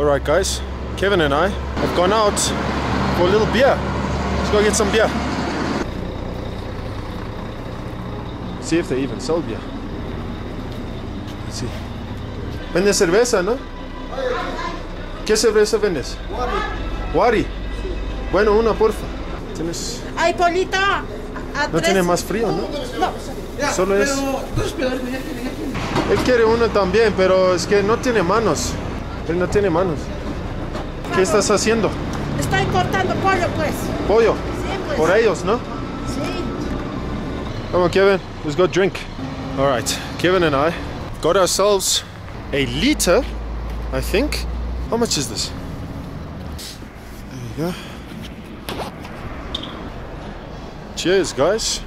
Alright guys, Kevin and I have gone out for a little beer. Let's go get some beer. See if they even sell beer. Let's see. Vende cerveza, ¿no? ¿Qué cerveza vendes? Wari. Bueno, una porfa. Tienes... Ay, Polito. No tiene más frío, ¿no? No, Solo es... Él quiere uno también, pero es que no tiene manos. Él no tiene manos. ¿Qué estás haciendo? estoy cortando pollo, pues. Pollo. Sí, pues. Por ellos, ¿no? Sí. Come on, Kevin. Let's go drink. All right, Kevin and I got ourselves a liter, I think. How much is this? There you go. Cheers, guys.